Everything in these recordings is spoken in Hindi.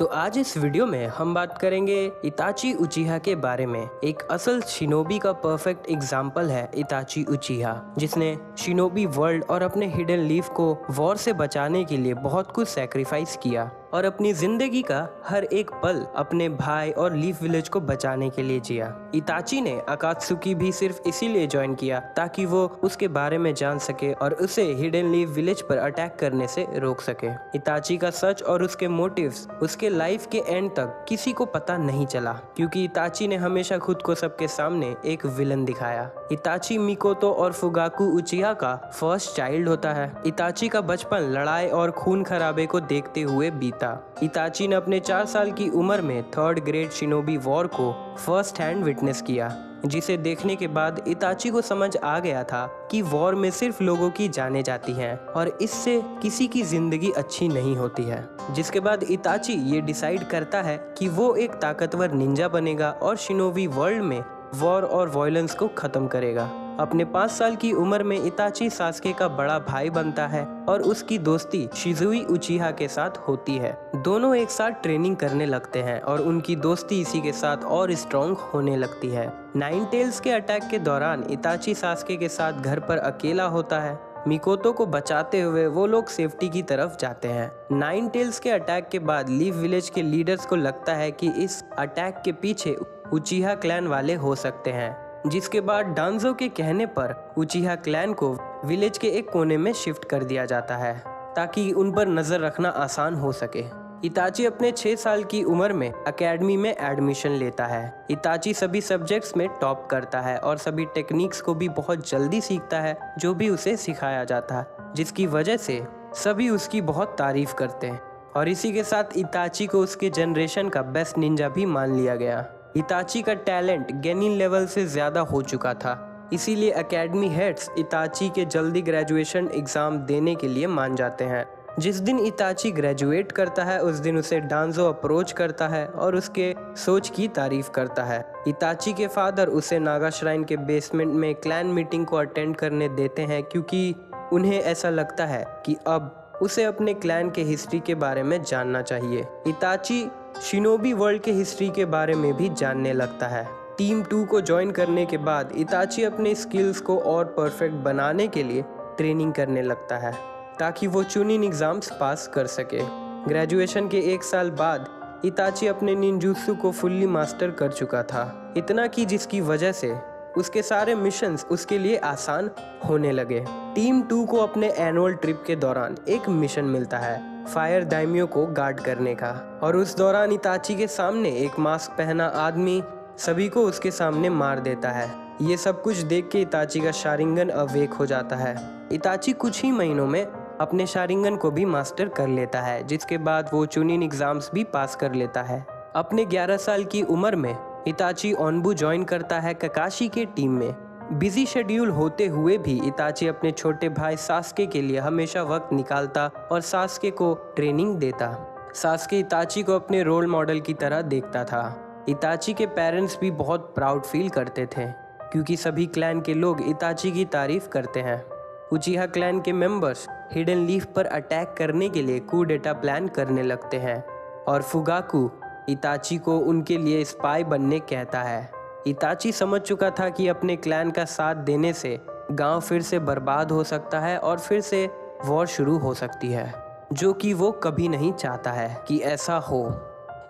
तो आज इस वीडियो में हम बात करेंगे इताची उचिहा के बारे में। एक असल शिनोबी का परफेक्ट एग्ज़ाम्पल है इताची उचिहा, जिसने शिनोबी वर्ल्ड और अपने हिडन लीफ को वॉर से बचाने के लिए बहुत कुछ सेक्रीफाइस किया। और अपनी ज़िंदगी का हर एक पल अपने भाई और लीफ विलेज को बचाने के लिए जिया। इताची ने अकात्सुकी भी सिर्फ़ इसीलिए ज्वाइन किया ताकि वो उसके बारे में जान सके और उसे हिडन लीफ विलेज पर अटैक करने से रोक सके। इताची का सच और उसके मोटिव्स, उसके लाइफ के एंड तक किसी को पता नहीं चला, क्योंकि इताची ने हमेशा खुद को सबके सामने एक विलन दिखाया। इताची मिकोतो और फुगाकू उचिया का फ़र्स्ट चाइल्ड होता है। इताची का बचपन लड़ाई और खून खराबे को देखते हुए बीता इताची ने अपने चार साल की उम्र में थर्ड ग्रेड शिनोबी वॉर को फ़र्स्ट हैंड विटनेस किया, जिसे देखने के बाद इताची को समझ आ गया था कि वॉर में सिर्फ़ लोगों की जाने जाती हैं और इससे किसी की ज़िंदगी अच्छी नहीं होती है। जिसके बाद इताची ये डिसाइड करता है कि वो एक ताकतवर निंजा बनेगा और शिनोवी वर्ल्ड में वॉर और वॉयलेंस को खत्म करेगा। अपने पाँच साल की उम्र में इताची सासके का बड़ा भाई बनता है और उसकी दोस्ती शिजुई उचिहा के साथ होती है। दोनों एक साथ ट्रेनिंग करने लगते हैं और उनकी दोस्ती इसी के साथ और स्ट्रॉन्ग होने लगती है। नाइन टेल्स के अटैक के दौरान इताची सासके के साथ घर पर अकेला होता है। मिकोतो को बचाते हुए वो लोग सेफ्टी की तरफ़ जाते हैं। नाइन टेल्स के अटैक के बाद लीव विलेज के लीडर्स को लगता है कि इस अटैक के पीछे उचिहा क्लैन वाले हो सकते हैं। जिसके बाद डांजो के कहने पर उचिहा क्लैन को विलेज के एक कोने में शिफ्ट कर दिया जाता है, ताकि उन पर नज़र रखना आसान हो सके। इताची अपने छः साल की उम्र में एकेडमी में एडमिशन लेता है। इताची सभी सब्जेक्ट्स में टॉप करता है और सभी टेक्निक्स को भी बहुत जल्दी सीखता है, जो भी उसे सिखाया जाता है जिसकी वजह से सभी उसकी बहुत तारीफ़ करते हैं। और इसी के साथ इताची को उसके जनरेशन का बेस्ट निंजा भी मान लिया गया। इताची का टैलेंट गेनिन लेवल से ज़्यादा हो चुका था। इसीलिए एकेडमी हेड्स इताची के जल्दी ग्रेजुएशन एग्ज़ाम देने के लिए मान जाते हैं। जिस दिन इताची ग्रेजुएट करता है, उस दिन उसे डांजो अप्रोच करता है और उसके सोच की तारीफ़ करता है। इताची के फादर उसे नागा श्राइन के बेसमेंट में क्लैन मीटिंग को अटेंड करने देते हैं क्योंकि उन्हें ऐसा लगता है कि अब उसे अपने क्लैन के हिस्ट्री के बारे में जानना चाहिए। इताची शिनोबी वर्ल्ड के हिस्ट्री के बारे में भी जानने लगता है। टीम टू को ज्वाइन करने के बाद इताची अपने स्किल्स को और परफेक्ट बनाने के लिए ट्रेनिंग करने लगता है, ताकि वो चुनिन एग्ज़ाम्स पास कर सके। ग्रेजुएशन के एक साल बाद, इताची अपने निंजुत्सु को फुल्ली मास्टर कर चुका था। इतना कि जिसकी वजह से उसके सारे मिशंस उसके लिए आसान होने लगे। टीम टू को अपने एनुअल ट्रिप के दौरान एक मिशन मिलता है फायर दाइमियो को गार्ड करने का। और उस दौरान इताची के सामने एक मास्क पहना आदमी सभी को उसके सामने मार देता है। ये सब कुछ देख के इताची का शारिंगन अवेक हो जाता है। इताची कुछ ही महीनों में अपने शारिंगन को भी मास्टर कर लेता है, जिसके बाद वो चुनिन एग्ज़ाम्स भी पास कर लेता है। अपने 11 साल की उम्र में इताची ओनबू ज्वाइन करता है ककाशी के टीम में। बिज़ी शेड्यूल होते हुए भी इताची अपने छोटे भाई सासके के लिए हमेशा वक्त निकालता और सासके को ट्रेनिंग देता। सासके इताची को अपने रोल मॉडल की तरह देखता था। इताची के पेरेंट्स भी बहुत प्राउड फील करते थे, क्योंकि सभी क्लैन के लोग इताची की तारीफ़ करते हैं। उचिहा क्लैन के मेंबर्स हिडन लीफ पर अटैक करने के लिए कू डेटा प्लान करने लगते हैं, और फुगाकू इताची को उनके लिए स्पाई बनने कहता है। इताची समझ चुका था कि अपने क्लैन का साथ देने से गाँव फिर से बर्बाद हो सकता है और फिर से वॉर शुरू हो सकती है, जो कि वो कभी नहीं चाहता है कि ऐसा हो।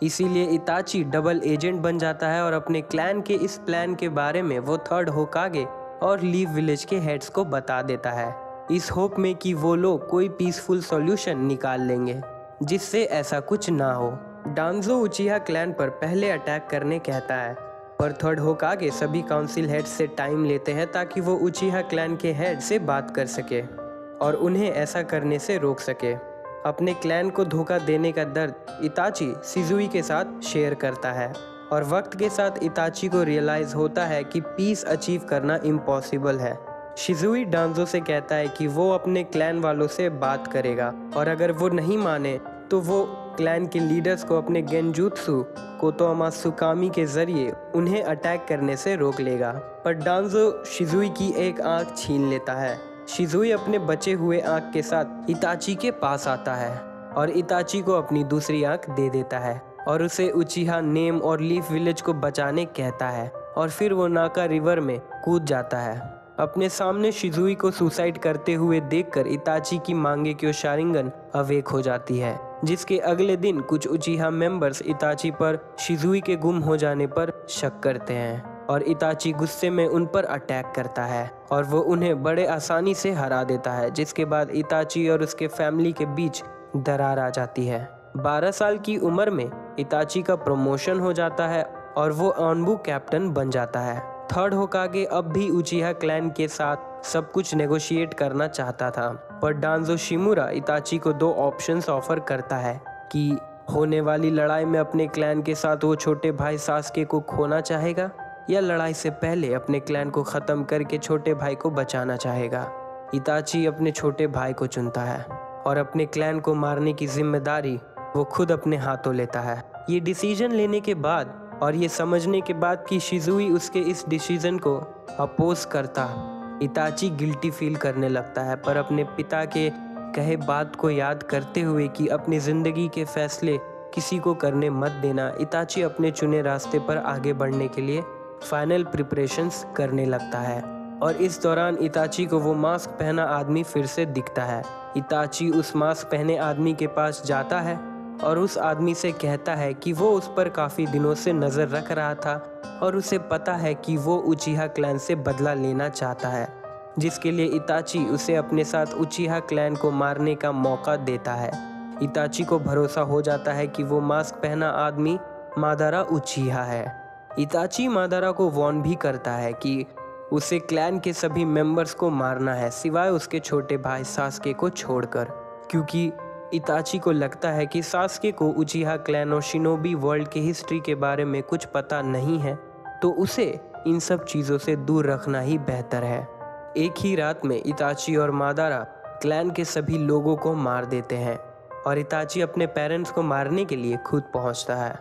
इसीलिए इताची डबल एजेंट बन जाता है और अपने क्लैन के इस प्लान के बारे में वो थर्ड होकागे और लीव विलेज के हेड्स को बता देता है। इस होप में कि वो लोग कोई पीसफुल सॉल्यूशन निकाल लेंगे, जिससे ऐसा कुछ ना हो। डांजो उचिहा क्लैन पर पहले अटैक करने कहता है। पर थर्ड होकागे सभी काउंसिल हेड से टाइम लेते हैं ताकि वो उचिहा क्लैन के हेड से बात कर सके और उन्हें ऐसा करने से रोक सके। अपने क्लैन को धोखा देने का दर्द इताची, सिजुई के साथ शेयर करता है और वक्त के साथ इताची को रियलाइज़ होता है कि पीस अचीव करना इम्पॉसिबल है। शिजुई डांजो से कहता है कि वो अपने क्लैन वालों से बात करेगा और अगर वो नहीं माने तो वो क्लैन के लीडर्स को अपने गेंजूत्सु कोतोमा सुकामी के ज़रिए उन्हें अटैक करने से रोक लेगा। पर डांजो शिजुई की एक आँख छीन लेता है। शिजुई अपने बचे हुए आँख के साथ इताची के पास आता है और इताची को अपनी दूसरी आँख दे देता है और उसे उचिहा नेम और लीफ विलेज को बचाने कहता है और फिर वो नाका रिवर में कूद जाता है। अपने सामने शिजुई को सुसाइड करते हुए देखकर इताची की मांगे क्यों शारिंगन अवेक हो जाती है। जिसके अगले दिन कुछ उचिहा मेंबर्स इताची पर शिजुई के गुम हो जाने पर शक करते हैं और इताची गुस्से में उन पर अटैक करता है और वो उन्हें बड़े आसानी से हरा देता है, जिसके बाद इताची और उसके फैमिली के बीच दरार आ जाती है। 12 साल की उम्र में इताची का प्रमोशन हो जाता है और वो ऑनबू कैप्टन बन जाता है। थर्ड होकागे अब भी उचिहा क्लैन के साथ सब कुछ नेगोशिएट करना चाहता था। पर डांजो शिमुरा इताची को दो ऑप्शंस ऑफ़र करता है कि होने वाली लड़ाई में अपने क्लैन के साथ वो छोटे भाई सासके को खोना चाहेगा या लड़ाई से पहले अपने क्लैन को ख़त्म करके छोटे भाई को बचाना चाहेगा। इताची अपने छोटे भाई को चुनता है और अपने क्लैन को मारने की ज़िम्मेदारी वो खुद अपने हाथों लेता है। ये डिसीज़न लेने के बाद और ये समझने के बाद कि शिजुई उसके इस डिसीज़न को अपोज करता इताची गिल्टी फील करने लगता है, पर अपने पिता के कहे बात को याद करते हुए कि अपनी ज़िंदगी के फैसले किसी को करने मत देना इताची अपने चुने रास्ते पर आगे बढ़ने के लिए फाइनल प्रिपरेशंस करने लगता है। और इस दौरान इताची को वो मास्क पहना आदमी फिर से दिखता है। इताची उस मास्क पहने आदमी के पास जाता है और उस आदमी से कहता है कि वो उस पर काफ़ी दिनों से नज़र रख रहा था और उसे पता है कि वो उचिहा क्लैन से बदला लेना चाहता है, जिसके लिए इताची उसे अपने साथ उचिहा क्लैन को मारने का मौका देता है। इताची को भरोसा हो जाता है कि वो मास्क पहना आदमी मादारा उचिहा है। इताची मादारा को वॉर्न भी करता है कि उसे क्लैन के सभी मेंबर्स को मारना है, सिवाय उसके छोटे भाई सासके को छोड़कर, क्योंकि इताची को लगता है कि सासके को उचिहा क्लैन और शिनोबी वर्ल्ड के हिस्ट्री के बारे में कुछ पता नहीं है तो उसे इन सब चीज़ों से दूर रखना ही बेहतर है। एक ही रात में इताची और मादारा क्लैन के सभी लोगों को मार देते हैं और इताची अपने पेरेंट्स को मारने के लिए खुद पहुँचता है।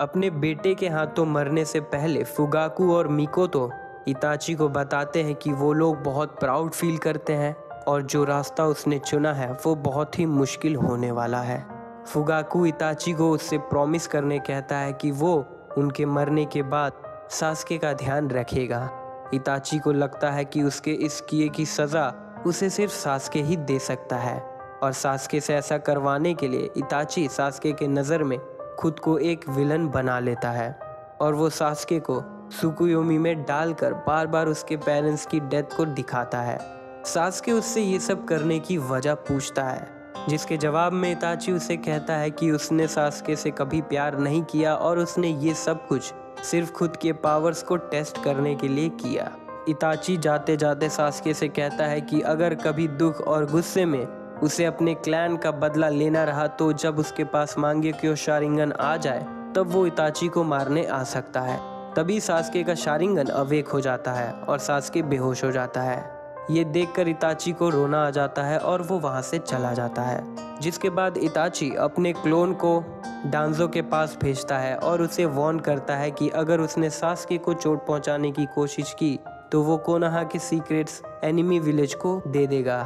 अपने बेटे के हाथों मरने से पहले फुगाकू और मीको तो इताची को बताते हैं कि वो लोग बहुत प्राउड फील करते हैं और जो रास्ता उसने चुना है, वो बहुत ही मुश्किल होने वाला है। फुगाकू इताची को उससे प्रॉमिस करने कहता है कि वो उनके मरने के बाद सासके का ध्यान रखेगा। इताची को लगता है कि उसके इस किए की सज़ा उसे सिर्फ़ सासके ही दे सकता है। और सासके से ऐसा करवाने के लिए इताची सासके के नज़र में खुद को एक विलन बना लेता है। और वो सासके को सुकुयोमी में डालकर बार बार उसके पेरेंट्स की डेथ को दिखाता है। सासके उससे ये सब करने की वजह पूछता है, जिसके जवाब में इताची उसे कहता है कि उसने सासके से कभी प्यार नहीं किया और उसने ये सब कुछ सिर्फ़ खुद के पावर्स को टेस्ट करने के लिए किया। इताची जाते जाते सासके से कहता है कि अगर कभी दुख और गुस्से में उसे अपने क्लैन का बदला लेना रहा तो जब उसके पास मांगे क्यों शारिंगन आ जाए, तब वो इताची को मारने आ सकता है। तभी सासके का शारिंगन अवेक हो जाता है और सासके बेहोश हो जाता है। ये देखकर इताची को रोना आ जाता है और वो वहाँ से चला जाता है, जिसके बाद इताची अपने क्लोन को डांजो के पास भेजता है और उसे वॉर्न करता है कि अगर उसने सासके को चोट पहुँचाने की कोशिश की तो वो कोनहा के सीक्रेट्स एनिमी विलेज को दे देगा।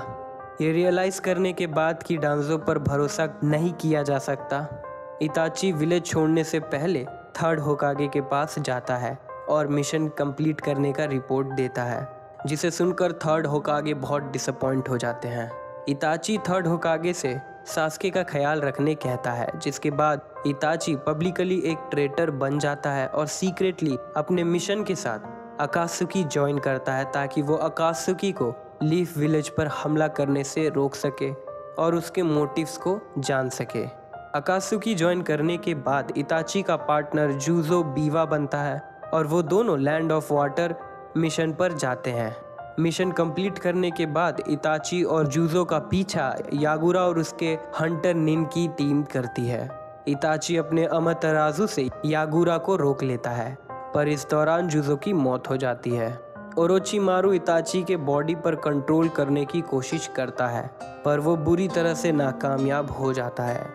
ये रियलाइज़ करने के बाद कि डांजो पर भरोसा नहीं किया जा सकता, इताची विलेज छोड़ने से पहले थर्ड होकागे के पास जाता है और मिशन कंप्लीट करने का रिपोर्ट देता है। जिसे सुनकर थर्ड होकागे बहुत डिसअपॉइंट हो जाते हैं। इताची थर्ड होकागे से सास्के का ख्याल रखने कहता है, जिसके बाद इताची पब्लिकली एक ट्रेटर बन जाता है और सीक्रेटली अपने मिशन के साथ अकासुकी ज्वाइन करता है ताकि वो अकासुकी को लीफ विलेज पर हमला करने से रोक सके और उसके मोटिव्स को जान सके। अकासुकी ज्वाइन करने के बाद इताची का पार्टनर जूजो बीवा बनता है और वो दोनों लैंड ऑफ़ वाटर मिशन पर जाते हैं। मिशन कंप्लीट करने के बाद इताची और जूजो का पीछा यागुरा और उसके हंटर निन की टीम करती है। इताची अपने अमतराजू से यागुरा को रोक लेता है, पर इस दौरान जूजो की मौत हो जाती है। ओरोची मारू इताची के बॉडी पर कंट्रोल करने की कोशिश करता है, पर वो बुरी तरह से नाकामयाब हो जाता है।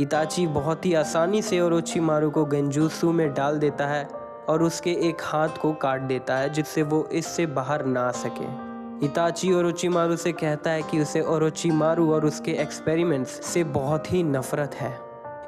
इताची बहुत ही आसानी से ओरोची मारू को गंजूसू में डाल देता है और उसके एक हाथ को काट देता है जिससे वो इससे बाहर ना सके। इताची ओरोचिमारू से कहता है कि उसे ओरोचिमारू और उसके एक्सपेरिमेंट्स से बहुत ही नफरत है।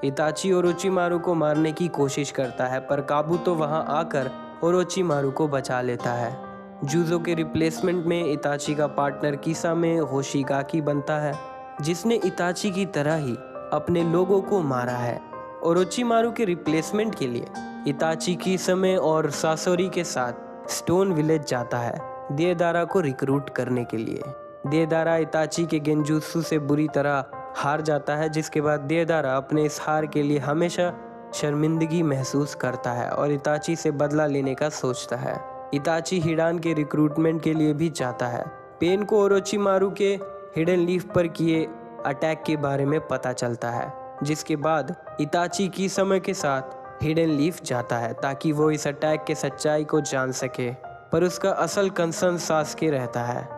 इताची ओरोचिमारू को मारने की कोशिश करता है, पर काबू तो वहाँ आकर ओरोचिमारू को बचा लेता है। जूजो के रिप्लेसमेंट में इताची का पार्टनर कीसा में होशिगाकी बनता है, जिसने इताची की तरह ही अपने लोगों को मारा है। ओरोचिमारू के रिप्लेसमेंट के लिए इताची की समय और सासोरी के साथ स्टोन विलेज जाता है देदारा को रिक्रूट करने के लिए। देदारा इताची के गेंजूसू से बुरी तरह हार जाता है, जिसके बाद देदारा अपने इस हार के लिए हमेशा शर्मिंदगी महसूस करता है और इताची से बदला लेने का सोचता है। इताची हिडान के रिक्रूटमेंट के लिए भी जाता है। पेन को ओरोचिमारू के हिडन लीफ पर किए अटैक के बारे में पता चलता है, जिसके बाद इताची की समय के साथ हिडन लीफ जाता है ताकि वो इस अटैक के सच्चाई को जान सके। पर उसका असल कंसर्न सासके रहता है।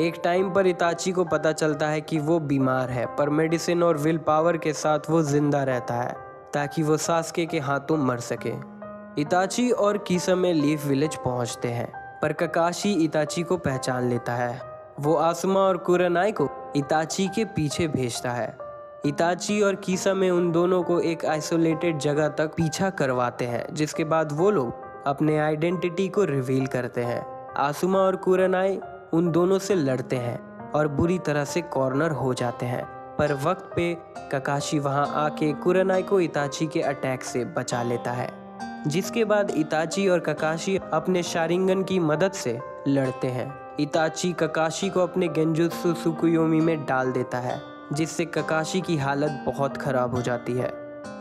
एक टाइम पर इताची को पता चलता है कि वो बीमार है, पर मेडिसिन और विल पावर के साथ वो ज़िंदा रहता है, ताकि वो सासके के हाथों मर सके। इताची और कीसमे लीफ विलेज पहुँचते हैं, पर ककाशी इताची को पहचान लेता है। वो आसमा और कुरनाई को इताची के पीछे भेजता है। इताची और कीसा में उन दोनों को एक आइसोलेटेड जगह तक पीछा करवाते हैं, जिसके बाद वो लोग अपने आइडेंटिटी को रिवील करते हैं। आसुमा और कुरनाई उन दोनों से लड़ते हैं और बुरी तरह से कॉर्नर हो जाते हैं। पर वक्त पे ककाशी वहाँ आके कुरनाई को इताची के अटैक से बचा लेता है, जिसके बाद इताची और ककाशी अपने शारिंगन की मदद से लड़ते हैं। इताची ककाशी को अपने गेंजुत्सु सुकुयोमी में डाल देता है। जिससे ककाशी की हालत बहुत खराब हो जाती है।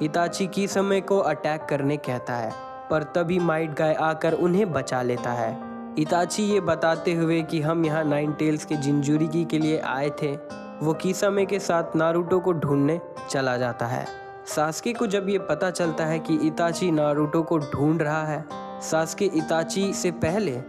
इताची की समय को अटैक करने कहता है, पर तभी माइट गाय आकर उन्हें बचा लेता है। इताची ये बताते हुए कि हम यहाँ नाइन टेल्स के जिंजुरिकी के लिए आए थे, वो कीसमे के साथ नारुतो को ढूँढने चला जाता है। सासके को जब ये पता चलता है कि इताची नारुतो को ढूंढ रहा है, सासके इताची से पहले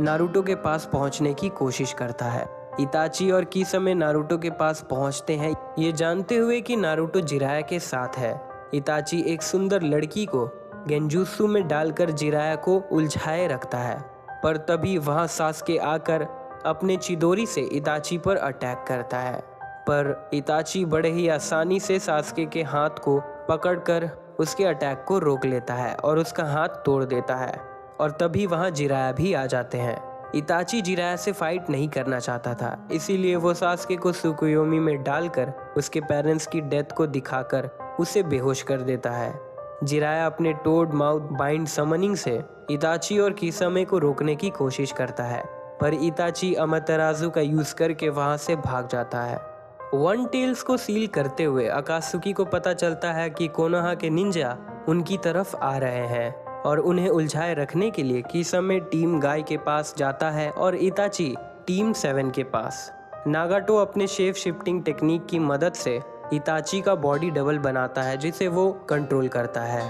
नारुतो के पास पहुँचने की कोशिश करता है। इताची और कीसमे नारुतो के पास पहुँचते हैं। ये जानते हुए कि नारुतो जिराया के साथ है। इताची एक सुंदर लड़की को गेंजूसू में डालकर जिराया को उलझाए रखता है। पर तभी वहाँ सासके आकर अपने चिदोरी से इताची पर अटैक करता है। पर इताची बड़े ही आसानी से सासके के हाथ को पकड़कर उसके अटैक को रोक लेता है और उसका हाथ तोड़ देता है। और तभी वहाँ जिराया भी आ जाते हैं। इताची जिराया से फाइट नहीं करना चाहता था। इसीलिए वो सासके को सुकुयोमी में डालकर उसके पेरेंट्स की डेथ को दिखाकर उसे बेहोश कर देता है। जिराया अपने टोड माउथ बाइंड समनिंग से इताची और कीसमे को रोकने की कोशिश करता है, पर इताची अमतराजू का यूज़ करके वहाँ से भाग जाता है। वन टेल्स को सील करते हुए अकासुकी को पता चलता है कि कोनोहा के निंजा उनकी तरफ़ आ रहे हैं। और उन्हें उलझाए रखने के लिए कीसमे टीम गाय के पास जाता है और इताची टीम सेवन के पास। नागाटो अपने शेप शिफ्टिंग टेक्निक की मदद से इताची का बॉडी डबल बनाता है, जिसे वो कंट्रोल करता है।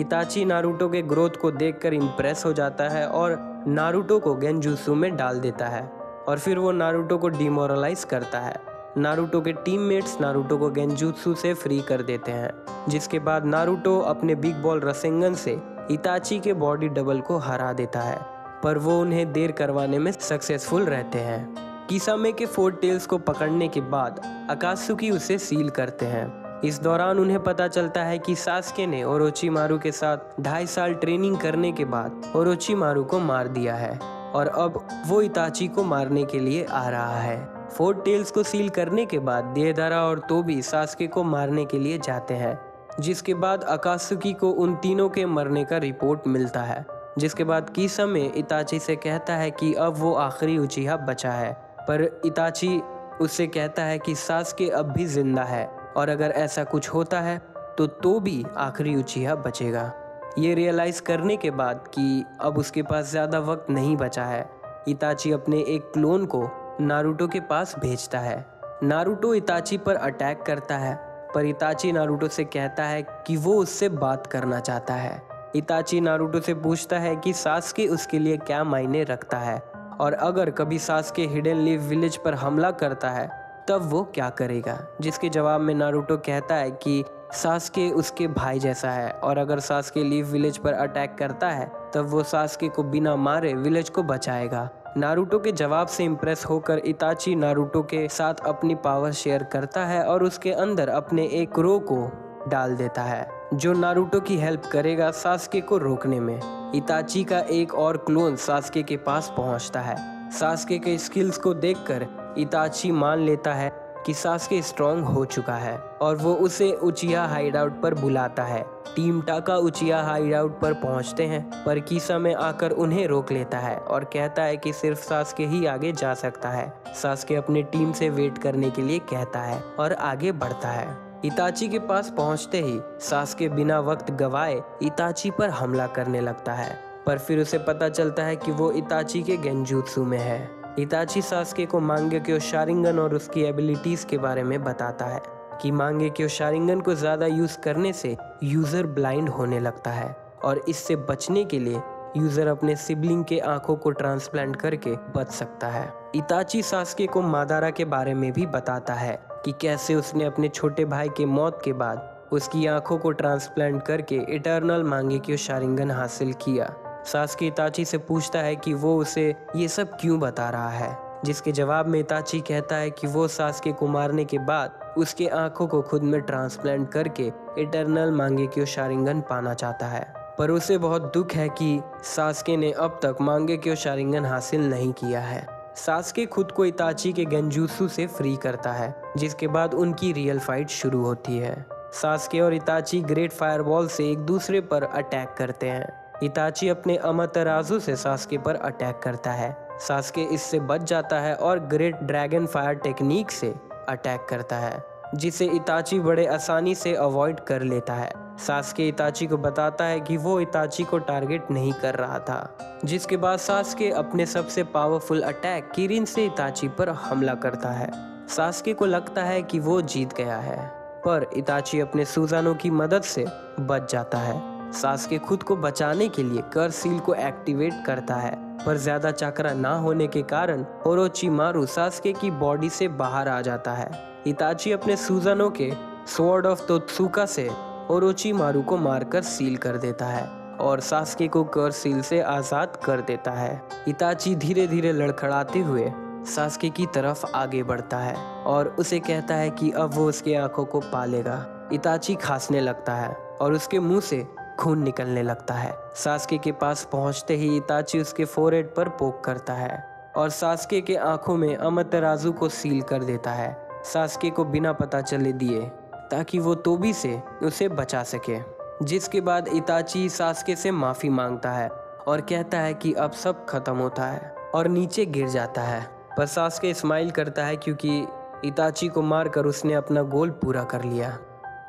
इताची नारुतो के ग्रोथ को देखकर इम्प्रेस हो जाता है और नारुतो को गेंजूसू में डाल देता है और फिर वो नारुतो को डिमोरलाइज करता है। नारुतो के टीममेट्स नारुतो को गेंजूसू से फ्री कर देते हैं, जिसके बाद नारुतो अपने बिग बॉल रसेंगन से इताची के बॉडी डबल को हरा देता है, पर वो उन्हें देर करवाने में सक्सेसफुल रहते हैं। किसामे के फोर टेल्स को पकड़ने के बाद, अकासुकी उसे सील करते हैं। इस दौरान उन्हें पता चलता है कि सासके ने ओरोची मारू के साथ ढाई साल ट्रेनिंग करने के बाद ओरोची मारू को मार दिया है, और अब वो इताची को मारने के लिए आ रहा है। फोर्ट टेल्स को सील करने के बाद देहदारा और तोबी सासके को मारने के लिए जाते हैं। जिसके बाद अकासुकी को उन तीनों के मरने का रिपोर्ट मिलता है, जिसके बाद कीसमे इताची से कहता है कि अब वो आखिरी उचिहा बचा है। पर इताची उससे कहता है कि सासके अब भी ज़िंदा है, और अगर ऐसा कुछ होता है तो तो भी आखिरी उचिया बचेगा। ये रियलाइज़ करने के बाद कि अब उसके पास ज़्यादा वक्त नहीं बचा है। इताची अपने एक क्लोन को नारुतो के पास भेजता है। नारुतो इताची पर अटैक करता है। पर इताची नारुतो से कहता है कि वो उससे बात करना चाहता है। इताची नारुतो से पूछता है कि सासके उसके लिए क्या मायने रखता है? और अगर कभी सास के हिडन लीव विलेज पर हमला करता है, तब वो क्या करेगा? जिसके जवाब में नारुतो कहता है कि सासके उसके भाई जैसा है। और अगर सासके लीव विलेज पर अटैक करता है, तब वो सासके को बिना मारे विलेज को बचाएगा। नारुतो के जवाब से इम्प्रेस होकर इताची नारुतो के साथ अपनी पावर शेयर करता है और उसके अंदर अपने एक रो को डाल देता है, जो नारुतो की हेल्प करेगा सासके को रोकने में। इताची का एक और क्लोन सासके के पास पहुँचता है। सासके के स्किल्स को देखकर इताची मान लेता है कि सासके स्ट्रॉन्ग हो चुका है और वो उसे उचिया हाइड आउट पर बुलाता है। टीम टाका उचिया हाइड आउट पर पहुँचते हैं, पर कीसा में आकर उन्हें रोक लेता है और कहता है कि सिर्फ़ सासके ही आगे जा सकता है। सासके अपने टीम से वेट करने के लिए कहता है और आगे बढ़ता है। इताची के पास पहुँचते ही सासके बिना वक्त गवाए इताची पर हमला करने लगता है, पर फिर उसे पता चलता है कि वो इताची के गेंजूत्सु में है। इताची सासके को मांगे के शारिंगन और उसकी एबिलिटीज के बारे में बताता है कि मांगे के शारिंगन को ज़्यादा यूज़ करने से यूज़र ब्लाइंड होने लगता है और इससे बचने के लिए यूज़र अपने सिबलिंग के आँखों को ट्रांसप्लांट करके बच सकता है। इताची सासके को मादारा के बारे में भी बताता है कि कैसे उसने अपने छोटे भाई के मौत के बाद उसकी आँखों को ट्रांसप्लांट करके इटर्नल मांगे के शारिंगन हासिल किया। सासकी इताची से पूछता है कि वो उसे ये सब क्यों बता रहा है? जिसके जवाब में इताची कहता है कि वो सासके को मारने के बाद उसके आँखों को खुद में ट्रांसप्लांट करके इटरनल मांगे क्यों शारिंगन पाना चाहता है। पर उसे बहुत दुख है कि सासके ने अब तक मांगे क्यों शारिंगन हासिल नहीं किया है। सासके खुद को इताची के गंजूसू से फ्री करता है, जिसके बाद उनकी रियल फाइट शुरू होती है। सासके और इताची ग्रेट फायरबॉल से एक दूसरे पर अटैक करते हैं। इताची अपने अमतराजू से सासके पर अटैक करता है। सासके इससे बच जाता है और ग्रेट ड्रैगन फायर टेक्निक से अटैक करता है, जिसे इताची बड़े आसानी से अवॉइड कर लेता है। सासके इताची को बताता है कि वो इताची को टारगेट नहीं कर रहा था, जिसके बाद सासके अपने सबसे पावरफुल अटैक किरिन से इताची पर हमला करता है। सासके को लगता है कि वो जीत गया है, पर इताची अपने सुजानों की मदद से बच जाता है। सासके खुद को बचाने के लिए कर सील को एक्टिवेट करता है। पर ज़्यादा चक्रा ना होने के कारण ओरोची मारू सासके की बॉडी से बाहर आ जाता है। इताची अपने सुजानो के स्वॉर्ड ऑफ़ तोत्सुका से ओरोची मारू को मारकर सील कर देता है और सासके को कर सील से आज़ाद कर देता है। इताची धीरे धीरे लड़खड़ाते हुए सासके की तरफ़ आगे बढ़ता है और उसे कहता है कि अब वो उसके आँखों को पालेगा। इताची खांसने लगता है और उसके मुँह से खून निकलने लगता है। सासके के पास पहुँचते ही इताची उसके फोरहेड पर पोक करता है और सासके के आँखों में अमतराजू को सील कर देता है। सासके को बिना पता चले दिए, ताकि वो तोबी से उसे बचा सके। जिसके बाद इताची सासके से माफ़ी माँगता है और कहता है कि अब सब खत्म होता है और नीचे गिर जाता है। पर सासके स्माइल करता है क्योंकि इताची को मारकर उसने अपना गोल पूरा कर लिया।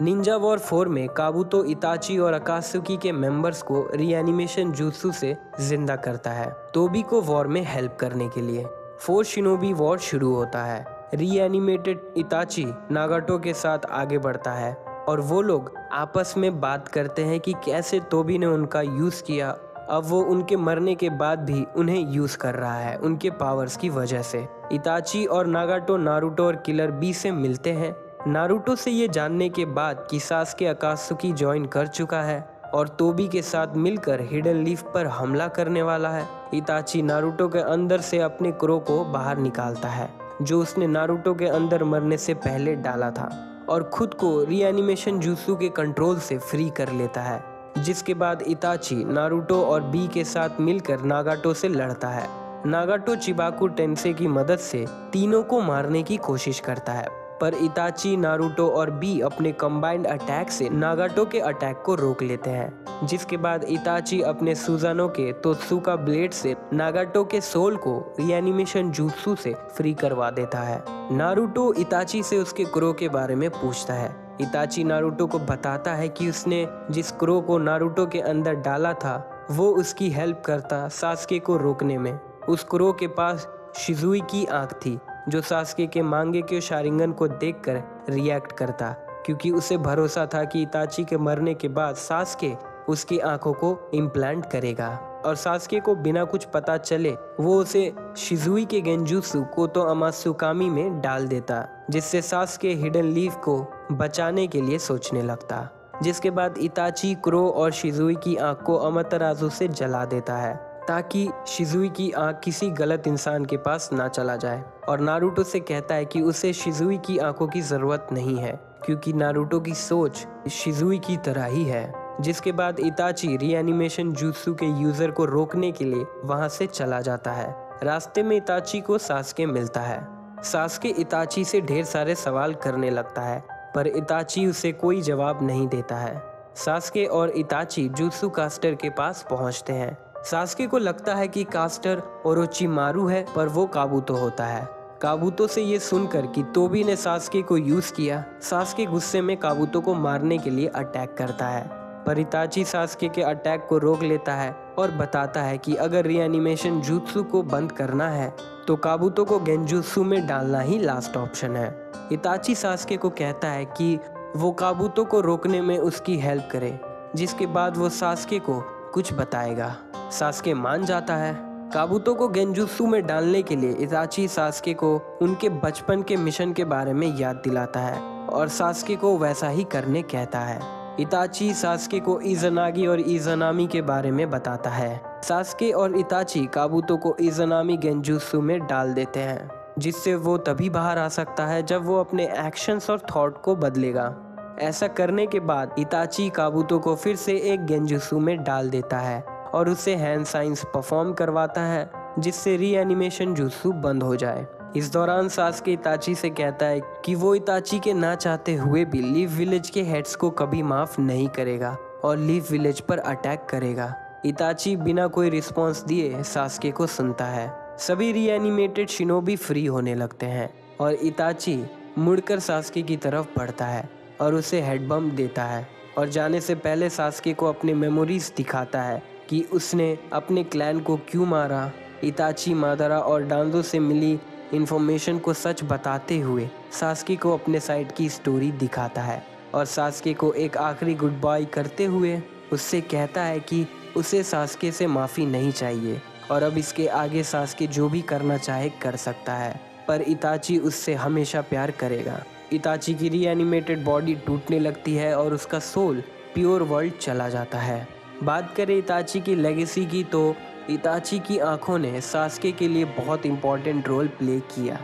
निंजा वॉर फोर में काबूतो इताची और अकासुकी के मेंबर्स को रीएनिमेशन जूसू से ज़िंदा करता है तोबी को वॉर में हेल्प करने के लिए। फोर शिनोबी वॉर शुरू होता है। रीएनिमेटेड इताची नागाटो के साथ आगे बढ़ता है और वो लोग आपस में बात करते हैं कि कैसे तोबी ने उनका यूज़ किया। अब वो उनके मरने के बाद भी उन्हें यूज़ कर रहा है उनके पावर्स की वजह से। इताची और नागाटो नारुतो और किलर बी से मिलते हैं। नारुतो से ये जानने के बाद कि सासके अकासुकी ज्वाइन कर चुका है और तोबी के साथ मिलकर हिडन लीफ पर हमला करने वाला है। इताची नारुतो के अंदर से अपने क्रो को बाहर निकालता है, जो उसने नारुतो के अंदर मरने से पहले डाला था और खुद को रीएनिमेशन जूसू के कंट्रोल से फ्री कर लेता है, जिसके बाद इताची नारुतो और बी के साथ मिलकर नागाटो से लड़ता है। नागाटो चिबाकू टेंसे की मदद से तीनों को मारने की कोशिश करता है। पर इताची, नारुतो और बी अपने कंबाइंड अटैक से नागाटो के अटैक को रोक लेते हैं। जिसके बाद इताची अपने सुजानो के तोत्सुका ब्लेड से नागाटो के सोल को रिएनिमेशन जूत्सु से फ्री करवा देता है। नारुतो इताची से उसके क्रो के बारे में पूछता है। इताची नारुतो को बताता है कि उसने जिस क्रो को नारुतो के अंदर डाला था, वो उसकी हेल्प करता सासके को रोकने में। उस क्रो के पास शिजुई की आँख थी। जो सासके के मांगे के शारिंगन को देखकर रिएक्ट करता, क्योंकि उसे भरोसा था कि इताची के मरने के बाद सासके उसकी आँखों को इम्प्लांट करेगा। और सास्के को बिना कुछ पता चले, वो उसे शिजुई के गेंजुसु कोतो अमासुकामी में डाल देता, जिससे सास्के हिडन लीफ को बचाने के लिए सोचने लगता, जिसके बाद इताची क्रो और शिजुई की आँख को अमतराजु से जला देता है। ताकि शिजुई की आँख किसी गलत इंसान के पास ना चला जाए। और नारुतो से कहता है कि उसे शिजुई की आँखों की ज़रूरत नहीं है, क्योंकि नारुतो की सोच शिजुई की तरह ही है, जिसके बाद इताची रीएनिमेशन जूसू के यूज़र को रोकने के लिए वहाँ से चला जाता है। रास्ते में इताची को सासके मिलता है। सासके इताची से ढेर सारे सवाल करने लगता है, पर इताची उसे कोई जवाब नहीं देता है। सासके और इताची जूसू कास्टर के पास पहुँचते हैं। सासके को लगता है कि कास्टर ओरोची मारू है, पर वो काबूतो होता है। काबूतो से ये सुनकर कि तोबी ने सासके को यूज़ किया, सासके गुस्से में काबूतो को मारने के लिए अटैक करता है। पर इताची सासके के अटैक को रोक लेता है और बताता है कि अगर रिएनिमेशन जूत्सु को बंद करना है तो काबूतो को गेंजुत्सु में डालना ही लास्ट ऑप्शन है। इताची सासके को कहता है कि वो काबूतो को रोकने में उसकी हेल्प करे, जिसके बाद वो सासके को कुछ बताएगा। सासके मान जाता है। काबूतों को गेंजुत्सु में डालने के लिए इताची सासके को उनके बचपन के मिशन के बारे में याद दिलाता है और सासके को वैसा ही करने कहता है। इताची सासके को इजनागी और इजनामी के बारे में बताता है। सासके और इताची काबूतो को इजनामी गेंजुत्सु में डाल देते हैं, जिससे वो तभी बाहर आ सकता है जब वो अपने एक्शंस और थॉट को बदलेगा। ऐसा करने के बाद इताची काबूतो को फिर से एक गेंजुसु में डाल देता है। और उसे हैंड साइंस परफॉर्म करवाता है, जिससे रीएनिमेशन जुस्सु बंद हो जाए। इस दौरान सास के इताची से कहता है कि वो इताची के ना चाहते हुए भी लीव विलेज के हेड्स को कभी माफ़ नहीं करेगा और लीव विलेज पर अटैक करेगा। इताची बिना कोई रिस्पॉन्स दिए सासके को सुनता है। सभी रीएनिमेटेड शिनोबी फ्री होने लगते हैं और इताची मुड़कर सासके की तरफ़ बढ़ता है और उसे हेडबम्प देता है और जाने से पहले सासके को अपने मेमोरीज दिखाता है। कि उसने अपने क्लैन को क्यों मारा? इताची, मादरा और डांदो से मिली इन्फॉर्मेशन को सच बताते हुए, सासके को अपने साइड की स्टोरी दिखाता है और सासके को एक आखिरी गुड बाय करते हुए उससे कहता है कि उसे सासके से माफ़ी नहीं चाहिए और अब इसके आगे सासके जो भी करना चाहे कर सकता है। पर इताची उससे हमेशा प्यार करेगा। इताची की रीएनिमेटेड बॉडी टूटने लगती है और उसका सोल प्योर वर्ल्ड चला जाता है। बात करें इताची की लेगेसी की तो इताची की आँखों ने सासके के लिए बहुत इंपॉर्टेंट रोल प्ले किया,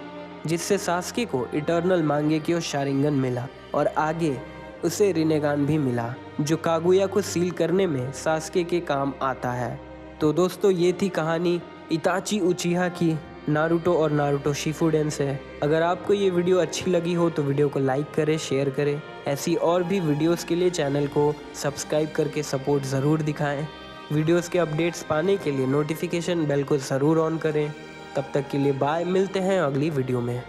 जिससे सासके को इटर्नल मांगे की शारिंगन मिला और आगे उसे रिनेगान भी मिला, जो कागुया को सील करने में सासके के काम आता है। तो दोस्तों, ये थी कहानी इताची उचीहा की। नारुतो और नारुतो शिफुडेन है अगर आपको ये वीडियो अच्छी लगी हो तो वीडियो को लाइक करें शेयर करें। ऐसी और भी वीडियोस के लिए चैनल को सब्सक्राइब करके सपोर्ट ज़रूर दिखाएँ। वीडियोस के अपडेट्स पाने के लिए नोटिफिकेशन बेल को ज़रूर ऑन करें। तब तक के लिए बाय मिलते हैं अगली वीडियो में।